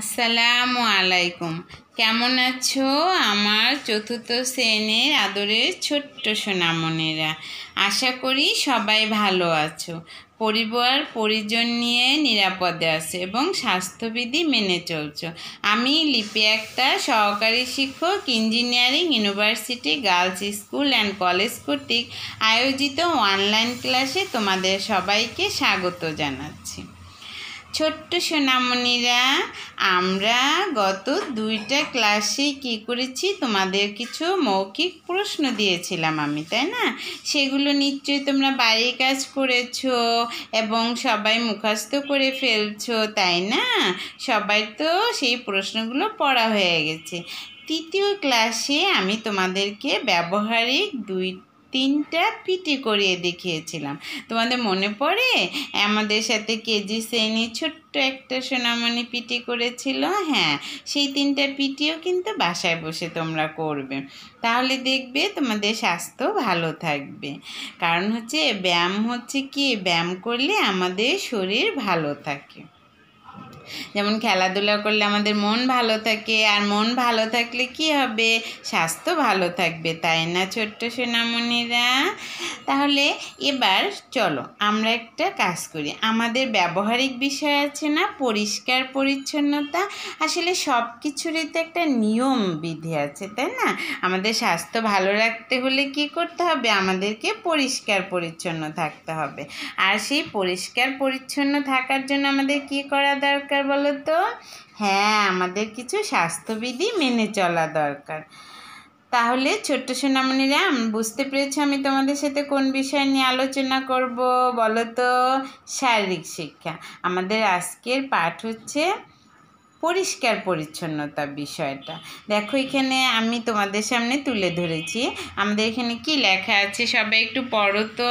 আসসালামু আলাইকুম। কেমন আছো আমার চতুর্থ শ্রেণির আদরের ছোট্ট সোনামনেরা আশা করি সবাই ভালো আছো। পরিবার, পরিজন নিয়ে নিরাপদে আছে এবং স্বাস্থ্যবিধি মেনে চলছ। আমি লিপি একটা সহকারী শিক্ষক, engineering university, girls school and college কর্তৃক আয়োজিত অনলাইন ক্লাসে তোমাদের সবাইকে স্বাগত জানাচ্ছি। ছোট্ট সোনামণিরা, আমরা গত দুইটা ক্লাসে কি করেছি? তোমাদের কিছু মৌখিক প্রশ্ন দিয়েছিলাম আমি, তাই না? সেগুলো নিশ্চয়ই তোমরা বাড়ির কাজ করেছ এবং সবাই মুখস্থ করে ফেলছো, তাই না? সবাই তো সেই প্রশ্নগুলো পড়া হয়ে গেছে। তৃতীয় ক্লাসে আমি তোমাদেরকে ব্যবহারিক দুই তিনটা পিটি করিয়ে দেখিয়েছিলাম। তোমাদের মনে পড়ে? আমাদের সাথে কেজি শ্রেণি ছোট্ট একটা সোনামণি পিটি করেছিল। হ্যাঁ সেই তিনটা পিটিও কিন্তু বাসায় বসে তোমরা করবে। তাহলে দেখবে তোমাদের স্বাস্থ্য ভালো থাকবে। কারণ হচ্ছে ব্যায়াম হচ্ছে কি? ব্যায়াম করলে আমাদের শরীর ভালো থাকে। যেমন খেলাধুলা করলে আমাদের মন ভালো থাকে, আর মন ভালো থাকলে কি হবে? স্বাস্থ্য ভালো থাকবে, তাই না ছোট্ট সোনামণিরা? তাহলে এবার চলো আমরা একটা কাজ করি। আমাদের ব্যবহারিক বিষয় আছে না, পরিষ্কার পরিচ্ছন্নতা। আসলে সব কিছুরই তো একটা নিয়ম বিধি আছে, তাই না? আমাদের স্বাস্থ্য ভালো রাখতে হলে কি করতে হবে? আমাদেরকে পরিষ্কার পরিচ্ছন্ন থাকতে হবে। আর সেই পরিষ্কার পরিচ্ছন্ন থাকার জন্য আমাদের কি করা দরকার? বলো তো? হ্যাঁ আমাদের কিছু স্বাস্থ্যবিধি মেনে চলা দরকার। তাহলে ছোট্ট সোনামণিরা, বুঝতে পেরেছি আমি তোমাদের সাথে কোন বিষয় নিয়ে আলোচনা করব বলো তো? শারীরিক শিক্ষা। আমাদের আজকের পাঠ হচ্ছে পরিষ্কার পরিচ্ছন্নতা বিষয়টা। দেখো, এখানে আমি তোমাদের সামনে তুলে ধরেছি। আমাদের এখানে কি লেখা আছে? সবাই একটু পড়ো তো।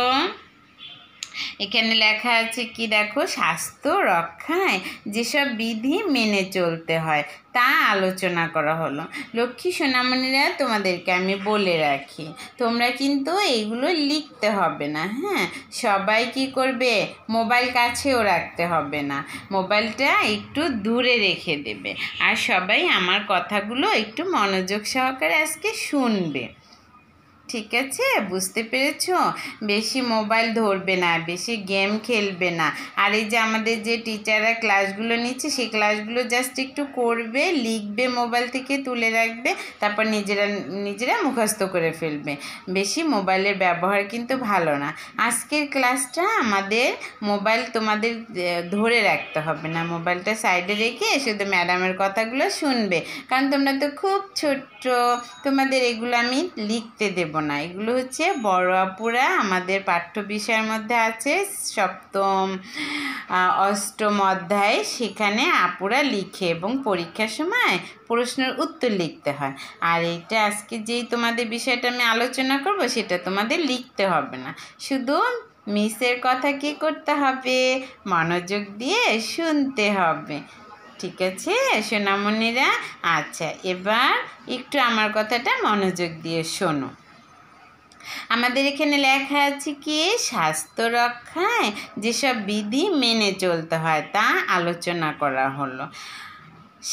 এখানে লেখা আছে কি দেখো? স্বাস্থ্য রক্ষায় যেসব বিধি মেনে চলতে হয়, তা আলোচনা করা হলো। লক্ষ্মী সোনামণিরা তোমাদেরকে আমি বলে রাখি, তোমরা কিন্তু এইগুলো লিখতে হবে না হ্যাঁ? সবাই কি করবে? মোবাইল কাছেও রাখতে হবে না। মোবাইলটা একটু দূরে রেখে দেবে। আর সবাই আমার কথাগুলো একটু মনোযোগ সহকারে আজকে শুনবে। ঠিক আছে? বুঝতে পেরেছ? বেশি মোবাইল ধরবে না, বেশি গেম খেলবে না। আর এই যে আমাদের যে টিচাররা ক্লাসগুলো নিচ্ছে, সেই ক্লাসগুলো জাস্ট একটু করবে, লিখবে মোবাইল থেকে, তুলে রাখবে, তারপর নিজেরা নিজেরা মুখস্থ করে ফেলবে। বেশি মোবাইলের ব্যবহার কিন্তু ভালো না। আজকের ক্লাসটা আমাদের মোবাইল তোমাদের ধরে রাখতে হবে না। মোবাইলটা সাইডে রেখে শুধু ম্যাডামের কথাগুলো শুনবে। কারণ তোমরা তো খুব ছোট্ট, তোমাদের এগুলো আমি লিখতে দেবো না। এগুলো হচ্ছে বড় আপুরা আমাদের পাঠ্য বিষয়ের মধ্যে আছে। সপ্তম অষ্টম অধ্যায়, সেখানে আপুরা লিখে এবং পরীক্ষার সময় প্রশ্নের উত্তর লিখতে হয়। আর এইটা আজকে যেই তোমাদের বিষয়টা আমি আলোচনা করব, সেটা তোমাদের লিখতে হবে না। শুধু মিসের কথা কি করতে হবে? মনোযোগ দিয়ে শুনতে হবে। ঠিক আছে, সোনামণিরা? আচ্ছা এবার একটু আমার কথাটা মনোযোগ দিয়ে শোনো। আমাদের এখানে লেখা আছে কি? স্বাস্থ্য রক্ষায় যেসব বিধি মেনে চলতে হয় তা আলোচনা করা হলো।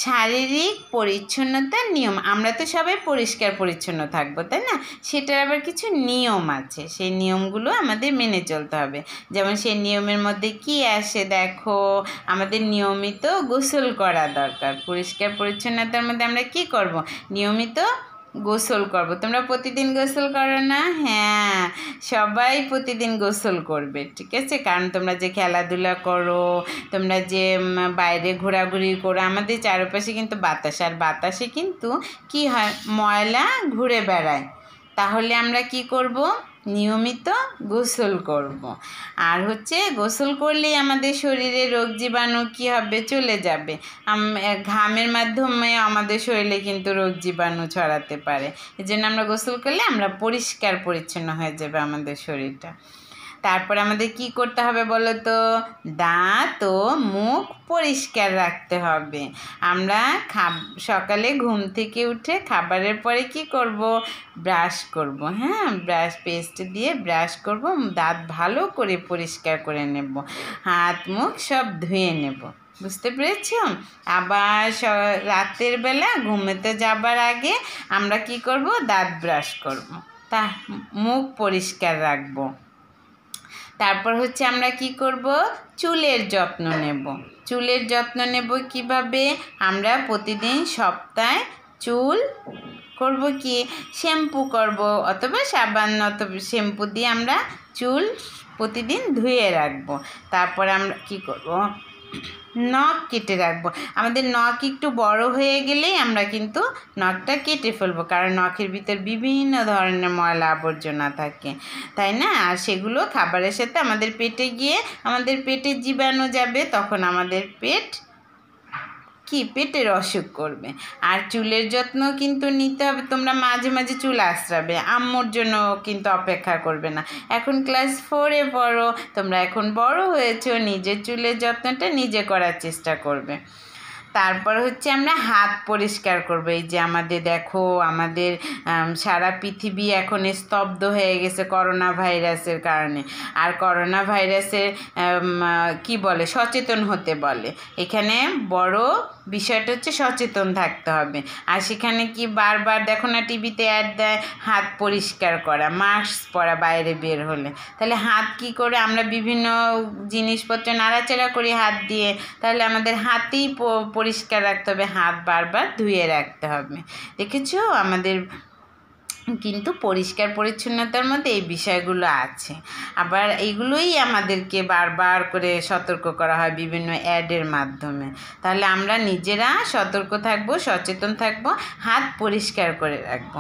শারীরিক পরিচ্ছন্নতার নিয়ম, আমরা তো সবাই পরিষ্কার পরিচ্ছন্ন থাকব, তাই না? সেটার আবার কিছু নিয়ম আছে, সেই নিয়মগুলো আমাদের মেনে চলতে হবে। যেমন সেই নিয়মের মধ্যে কি আসে দেখো, আমাদের নিয়মিত গোসল করা দরকার। পরিষ্কার পরিচ্ছন্নতার মধ্যে আমরা কি করব? নিয়মিত গোসল করব। তোমরা প্রতিদিন গোসল করো না? হ্যাঁ সবাই প্রতিদিন গোসল করবে, ঠিক আছে? কারণ তোমরা যে খেলাধুলা করো, তোমরা যে বাইরে ঘোরাঘুরি করো, আমাদের চারপাশে কিন্তু বাতাস। আর বাতাসে কিন্তু কি হয়? ময়লা ঘুরে বেড়ায়। তাহলে আমরা কি করব? নিয়মিত গোসল করব। আর হচ্ছে গোসল করলেই আমাদের শরীরে রোগ জীবাণু কী হবে চলে যাবে। ঘামের মাধ্যমে আমাদের শরীরে কিন্তু রোগ জীবাণু ছড়াতে পারে। এই জন্য আমরা গোসল করলে আমরা পরিষ্কার পরিচ্ছন্ন হয়ে যাবে আমাদের শরীরটা। তারপর আমাদের কি করতে হবে বলো তো? দাঁত ও মুখ পরিষ্কার রাখতে হবে। আমরা খা সকালে ঘুম থেকে উঠে খাবারের পরে কি করব? ব্রাশ করব হ্যাঁ? ব্রাশ, পেস্ট দিয়ে ব্রাশ করব, দাঁত ভালো করে পরিষ্কার করে নেব। হাত, মুখ সব ধুয়ে নেব। বুঝতে পেরেছ? আবার রাতের বেলা ঘুমেতে যাবার আগে আমরা কি করব? দাঁত ব্রাশ করব। তা, মুখ পরিষ্কার রাখব। তারপর হচ্ছে আমরা কি করব? চুলের যত্ন নেব। চুলের যত্ন নেব কীভাবে? আমরা প্রতিদিন সপ্তাহে চুল করব কি? শ্যাম্পু করব অথবা সাবান অথবা শ্যাম্পু দিয়ে আমরা চুল প্রতিদিন ধুয়ে রাখব। তারপর আমরা কি করব? নখ কেটে রাখব। আমাদের নখ একটু বড় হয়ে গেলেই আমরা কিন্তু নখটা কেটে ফেলব, কারণ নখের ভিতর বিভিন্ন ধরনের ময়লা আবর্জনা থাকে, তাই না? আর সেগুলো খাবারের সাথে আমাদের পেটে গিয়ে, আমাদের পেটে জীবাণু যাবে, তখন আমাদের পেট কি পেটের অসুখ করবে? আর চুলের যত্ন কিন্তু নিতে হবে, তোমরা মাঝে মাঝে চুল আশ্রাবে আম্মুর জন্য কিন্তু অপেক্ষা করবে না। এখন ক্লাস ফোরে পড়ো, তোমরা এখন বড় হয়েছো, নিজের চুলের যত্নটা নিজে করার চেষ্টা করবে। তারপর হচ্ছে আমরা হাত পরিষ্কার করব, এই যে আমাদের দেখো, আমাদের সারা পৃথিবী এখন স্তব্ধ হয়ে গেছে করোনা ভাইরাসের কারণে। আর করোনা ভাইরাসের কি বলে, সচেতন হতে বলে। এখানে বড় বিষয়টা হচ্ছে সচেতন থাকতে হবে। আর সেখানে কি বারবার দেখো না টিভিতে অ্যাড দেয়, হাত পরিষ্কার করা মাস্ক পরা বাইরে বের হলে। তাহলে হাত কি করে আমরা বিভিন্ন জিনিসপত্র নাড়াচাড়া করি হাত দিয়ে, তাহলে আমাদের হাতেই পরিষ্কার রাখতে হবে, হাত বারবার ধুয়ে রাখতে হবে। দেখেছ? আমাদের কিন্তু পরিষ্কার পরিচ্ছন্নতার মধ্যে এই বিষয়গুলো আছে। আবার এইগুলোই আমাদেরকে বারবার করে সতর্ক করা হয় বিভিন্ন অ্যাডের মাধ্যমে। তাহলে আমরা নিজেরা সতর্ক থাকব, সচেতন থাকব, হাত পরিষ্কার করে রাখব।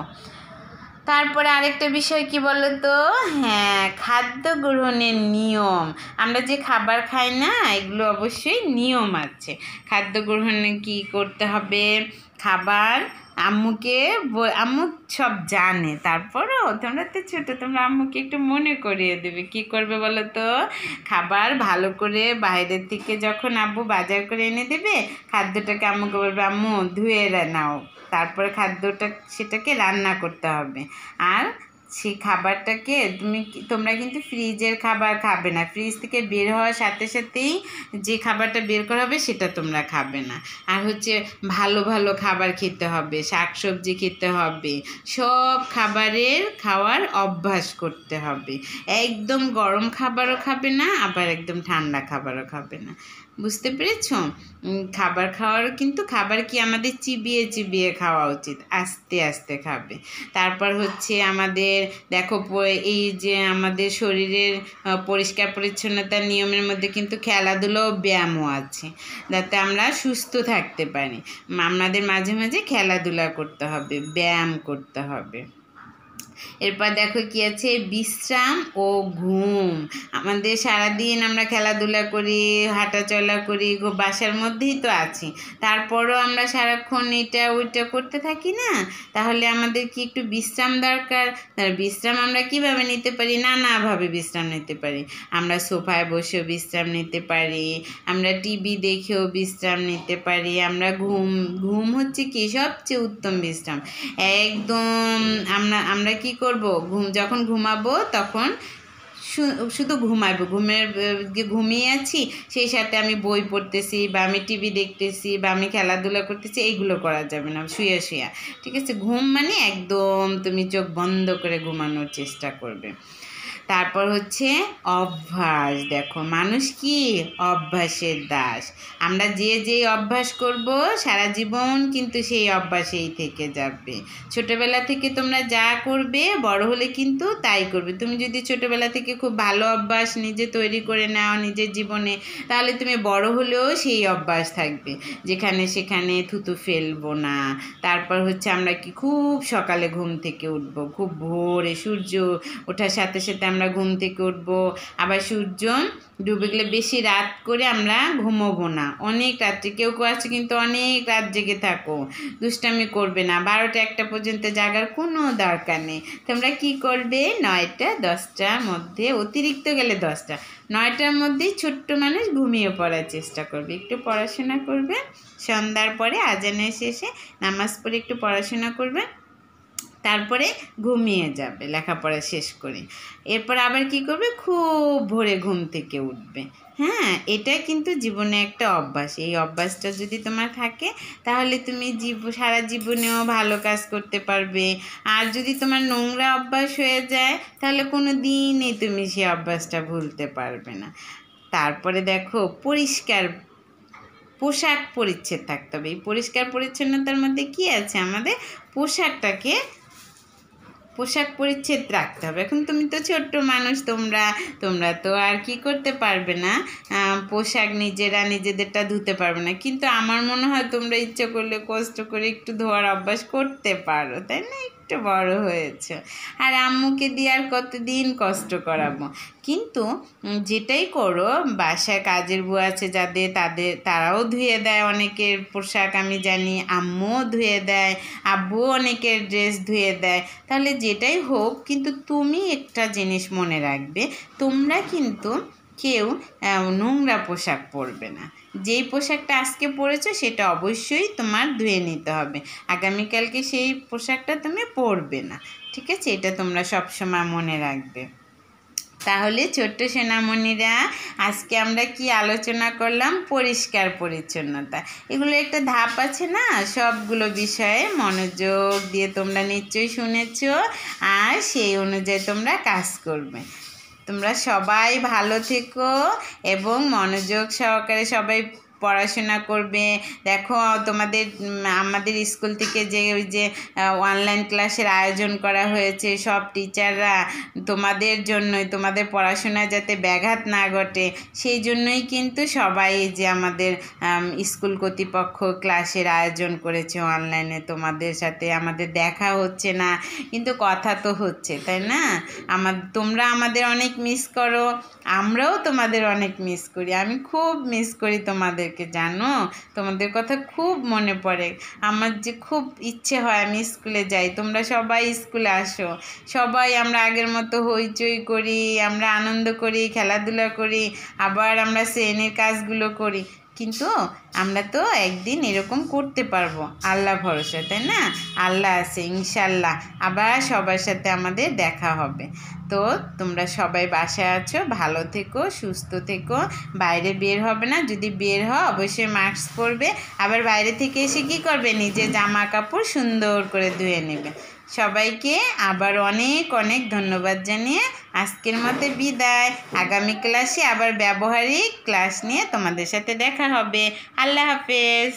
তারপরে আরেকটা বিষয় কি বলো তো হ্যাঁ খাদ্য গ্রহণের নিয়ম। আমরা যে খাবার খাই না, এগুলো অবশ্যই নিয়ম আছে। খাদ্য গ্রহণে কি করতে হবে? খাবার আম্মুকে আম্মু সব জানে। তারপরও তোমরা তো ছোটো, তোমরা আম্মুকে একটু মনে করিয়ে দেবে। কি করবে বলো তো? খাবার ভালো করে বাইরের থেকে যখন আব্বু বাজার করে এনে দেবে, খাদ্যটাকে আম্মুকে বলবে, আম্মু, ধুয়ে নাও। তারপরে খাদ্যটা, সেটাকে রান্না করতে হবে। আর সেই খাবারটাকে তুমি তোমরা কিন্তু ফ্রিজের খাবার খাবে না। ফ্রিজ থেকে বের হওয়ার সাথে সাথেই যে খাবারটা বের করা হবে সেটা তোমরা খাবে না। আর হচ্ছে ভালো ভালো খাবার খেতে হবে শাক সবজি খেতে হবে, সব খাবারের খাওয়ার অভ্যাস করতে হবে। একদম গরম খাবারও খাবে না, আবার একদম ঠান্ডা খাবারও খাবে না। বুঝতে পেরেছ? খাবার খাওয়ার কিন্তু খাবার কি আমাদের চিবিয়ে চিবিয়ে খাওয়া উচিত, আস্তে আস্তে খাবে। তারপর হচ্ছে আমাদের দেখো এই যে আমাদের শরীরের পরিষ্কার পরিচ্ছন্নতার নিয়মের মধ্যে কিন্তু খেলাধুলো ব্যায়ামও আছে, যাতে আমরা সুস্থ থাকতে পারি। আমাদের মাঝে মাঝে খেলাধুলা করতে হবে, ব্যায়াম করতে হবে। এরপর দেখো কি আছে? বিশ্রাম ও ঘুম। আমাদের সারাদিন আমরা খেলাধুলা করি, হাঁটাচলা করি বাসার মধ্যেই তো আছি। তারপরও আমরা সারাক্ষণ এটা ওইটা করতে থাকি না? তাহলে আমাদের কি একটু বিশ্রাম দরকার? বিশ্রাম আমরা কীভাবে নিতে পারি? না নানাভাবে বিশ্রাম নিতে পারি। আমরা সোফায় বসেও বিশ্রাম নিতে পারি, আমরা টিভি দেখেও বিশ্রাম নিতে পারি, আমরা ঘুম ঘুম হচ্ছে কি? সবচেয়ে উত্তম বিশ্রাম। একদম আমরা আমরা কি করব? ঘুম, যখন ঘুমাবো তখন শুধু ঘুমাবো ঘুমের ঘুমিয়ে আছি, সেই সাথে আমি বই পড়তেছি বা আমি টিভি দেখতেছি বা আমি খেলাধুলা করতেছি, এইগুলো করা যাবে না, শুয়ে শুয়ে। ঠিক আছে? ঘুম মানে একদম তুমি চোখ বন্ধ করে ঘুমানোর চেষ্টা করবে। তারপর হচ্ছে অভ্যাস। দেখো, মানুষ কি? অভ্যাসের দাস। আমরা যে যেই অভ্যাস করব, সারা জীবন কিন্তু সেই অভ্যাসেই থেকে যাবে। ছোটবেলা থেকে তোমরা যা করবে, বড় হলে কিন্তু তাই করবে। তুমি যদি ছোটবেলা থেকে খুব ভালো অভ্যাস নিজে তৈরি করে নাও নিজের জীবনে, তাহলে তুমি বড় হলেও সেই অভ্যাস থাকবে। যেখানে সেখানে থুতু ফেলব না। তারপর হচ্ছে আমরা কি খুব সকালে ঘুম থেকে উঠবো। খুব ভোরে সূর্য ওঠার সাথে সাথে আমরা ঘুম থেকে উঠবো। আবার সূর্য ডুবে গেলে বেশি রাত করে আমরা ঘুমোবো না। অনেক রাত্রে, কেউ কেউ আছে কিন্তু অনেক রাত জেগে থাকো। দুষ্টামি করবে না। বারোটা একটা পর্যন্ত জাগার কোনো দরকার নেই। তোমরা কি করবে? নয়টা, দশটার মধ্যে, অতিরিক্ত গেলে দশটা। নয়টার মধ্যেই ছোট্ট মানুষ ঘুমিয়ে পড়ার চেষ্টা করবে। একটু পড়াশোনা করবে। সন্ধ্যার পরে আজানের শেষে নামাজ পড়ে একটু পড়াশোনা করবে। তারপরে ঘুমিয়ে যাবে, লেখাপড়া শেষ করে। এরপর আবার কি করবে? খুব ভোরে ঘুম থেকে উঠবে। হ্যাঁ এটা কিন্তু জীবনে একটা অভ্যাস। এই অভ্যাসটা যদি তোমার থাকে, তাহলে তুমি জীব, সারা জীবনেও ভালো কাজ করতে পারবে। আর যদি তোমার নোংরা অভ্যাস হয়ে যায়, তাহলে কোনো দিনই তুমি সেই অভ্যাসটা ভুলতে পারবে না। তারপরে দেখো, পরিষ্কার পোশাক পরিচ্ছেদ থাকতে হবে। এই পরিষ্কার পরিচ্ছন্নতার মধ্যে কি আছে? আমাদের পোশাকটাকে পোশাক পরিচ্ছেদ রাখতে হবে। এখন তুমি তো ছোট্ট মানুষ, তোমরা তোমরা তো আর কি করতে পারবে না? পোশাক নিজেরা নিজেদেরটা ধুতে পারবে না। কিন্তু আমার মনে হয় তোমরা ইচ্ছে করলে কষ্ট করে একটু ধোয়ার অভ্যাস করতে পারো, তাই না? একটু বড় হয়েছে। আর আম্মুকে দিয়ে আর কতদিন কষ্ট করাবো? কিন্তু যেটাই করো, বাসায় কাজের বউ আছে যাদের, তাদের, তারাও ধুয়ে দেয় অনেকের পোশাক, আমি জানি, আম্মুও ধুয়ে দেয়, আব্বুও অনেকের ড্রেস ধুয়ে দেয়। তাহলে যেটাই হোক, কিন্তু তুমি একটা জিনিস মনে রাখবে, তোমরা কিন্তু কেউ নোংরা পোশাক পরবে না। যেই পোশাকটা আজকে পরেছো, সেটা অবশ্যই তোমার ধুয়ে নিতে হবে। আগামীকালকে সেই পোশাকটা তুমি পরবে না, ঠিক আছে? এটা তোমরা সবসময় মনে রাখবে। তাহলে ছোট্ট সোনামণিরা, আজকে আমরা কি আলোচনা করলাম? পরিষ্কার পরিচ্ছন্নতা। এগুলো একটা ধাপ আছে না? সবগুলো বিষয়ে মনোযোগ দিয়ে তোমরা নিশ্চয়ই শুনেছ, আর সেই অনুযায়ী তোমরা কাজ করবে। তোমরা সবাই ভালো থেকো এবং মনোযোগ সহকারে সবাই পড়াশোনা করবে। দেখো, তোমাদের আমাদের স্কুল থেকে যে যে অনলাইন ক্লাসের আয়োজন করা হয়েছে, সব টিচাররা তোমাদের জন্যই, তোমাদের পড়াশোনায় যাতে ব্যাঘাত না ঘটে, সেই জন্যই কিন্তু সবাই যে আমাদের স্কুল কর্তৃপক্ষ ক্লাসের আয়োজন করেছে অনলাইনে তোমাদের সাথে আমাদের দেখা হচ্ছে না, কিন্তু কথা তো হচ্ছে, তাই না? আমার, তোমরা আমাদের অনেক মিস করো। আমরাও তোমাদের অনেক মিস করি। আমি খুব মিস করি তোমাদেরকে, জানো? তোমাদের কথা খুব মনে পড়ে। আমার যে খুব ইচ্ছে হয় আমি স্কুলে যাই। তোমরা সবাই স্কুলে আসো। সবাই আমরা আগের মতো হইচই করি, আমরা আনন্দ করি, খেলাধুলা করি, আবার আমরা শ্রেণির কাজগুলো করি। কিন্তু আমরা তো একদিন এরকম করতে পারব। আল্লাহ ভরসা, তাই না? আল্লাহ আছে ইনশাল্লাহ আবার সবার সাথে আমাদের দেখা হবে। তো তোমরা সবাই বাসায় আছো, ভালো থেকো, সুস্থ থেকো। বাইরে বের হবে না, যদি বের হও অবশ্যই মাস্ক পরবে। আবার বাইরে থেকে এসে কী করবে? নিজের জামা কাপড় সুন্দর করে ধুয়ে নেবে। সবাইকে আবার অনেক অনেক ধন্যবাদ জানিয়ে আজকের মতে বিদায়। আগামী ক্লাসে আবার ব্যবহারিক ক্লাস নিয়ে তোমাদের সাথে দেখা হবে। আল্লাহ হাফেজ।